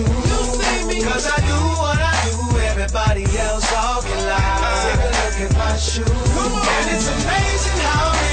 at my shoes. Cause I do what I do, everybody else talking loud. Take a look at my shoes. And it's amazing how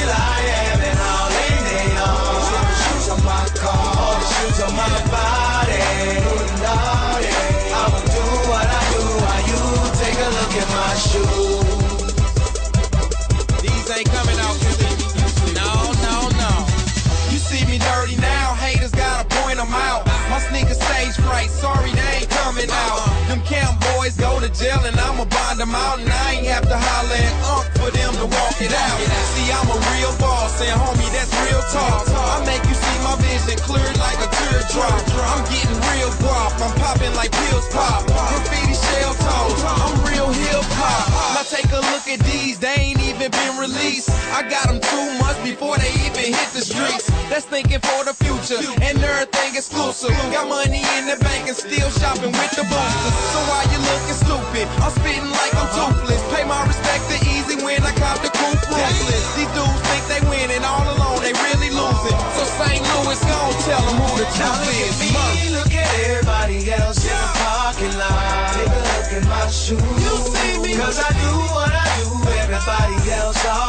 coming out. Them camp boys go to jail and I'ma bond them out. And I ain't have to holler at Unc for them to walk it out. See, I'm a real boss, and homie, that's real talk. I make you see my vision clear like a teardrop. I'm getting real guap, I'm popping like pills pop. Graffiti shell toes, I'm real hip hop. Now take a look at these, they ain't even been released. I got them two months before they even hit the streets. That's thinking for the future, and everything exclusive. Got money in the bank and still shopping with the boosters. So why you looking stupid? I'm spitting like I'm toothless. Pay my respect to Easy when I cop the coupe ruthless. These dudes think they winning, all alone they really losing. So St. Louis gon' tell them who the look is. me, look at everybody else in the parking lot. Take a look at my shoes. You see me? Cause I do what I do, everybody else talking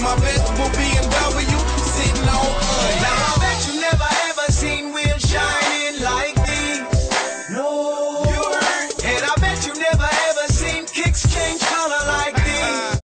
my best will be in bed with you.